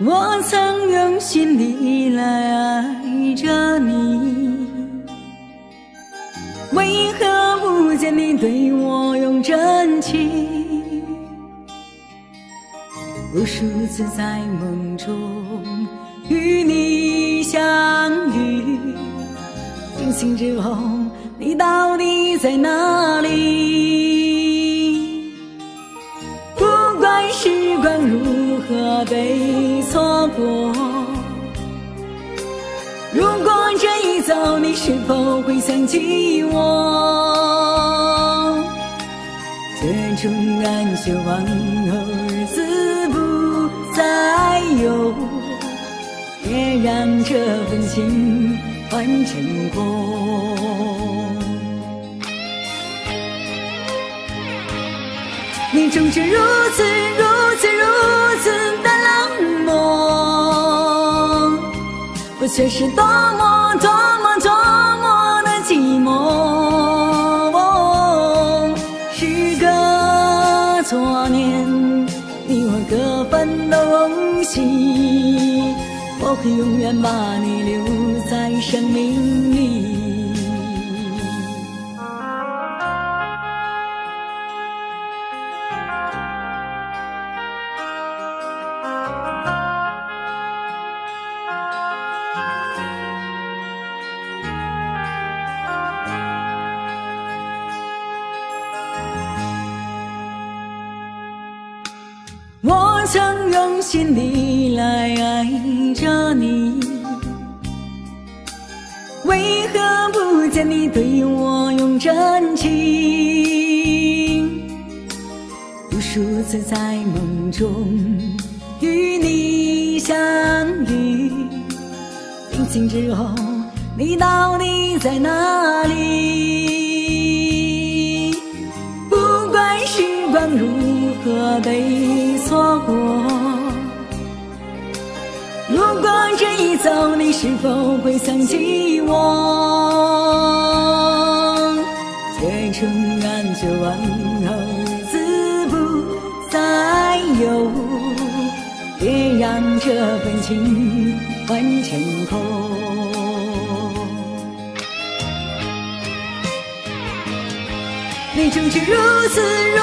我曾用心地来爱着你，为何不见你对我用真情？无数次在梦中与你相遇，惊醒之后，你到底在哪里？不管时光如何被错过，如果这一走，你是否会想起我？这种感觉往后日子不再有，别让这份情换成空。你总是如此却是多么多么多么的寂寞。时隔多年，你我各分东西，我会永远把你留在生命里。曾用心地来爱着你，为何不见你对我用真情？无数次在梦中与你相遇，惊醒之后，你到底在哪里？不管如何被错过，如果这一走，你是否会想起我？这种感觉往后日子不再有，别让这份情换成空。你总是如此如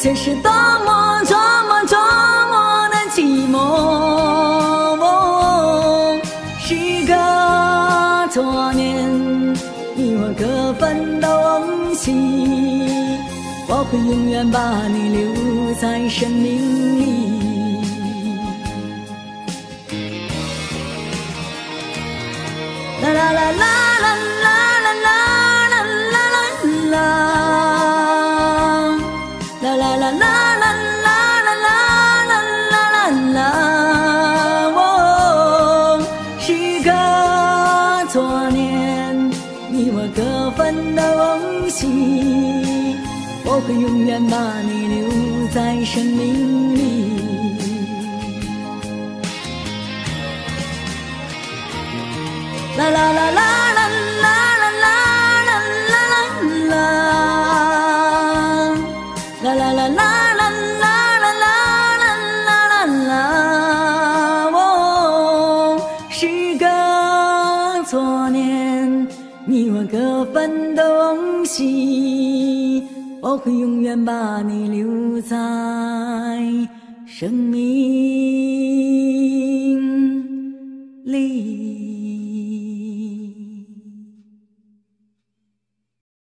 我却是多么多么多么的寂寞。时隔多年，你我各分东西，我会永远把你留在生命里。啦啦啦啦啦心，我会永远把你留在生命里。啦啦啦啦啦啦啦啦啦啦啦，啦啦啦啦啦啦啦啦你我各分东西，我会永远把你留在生命。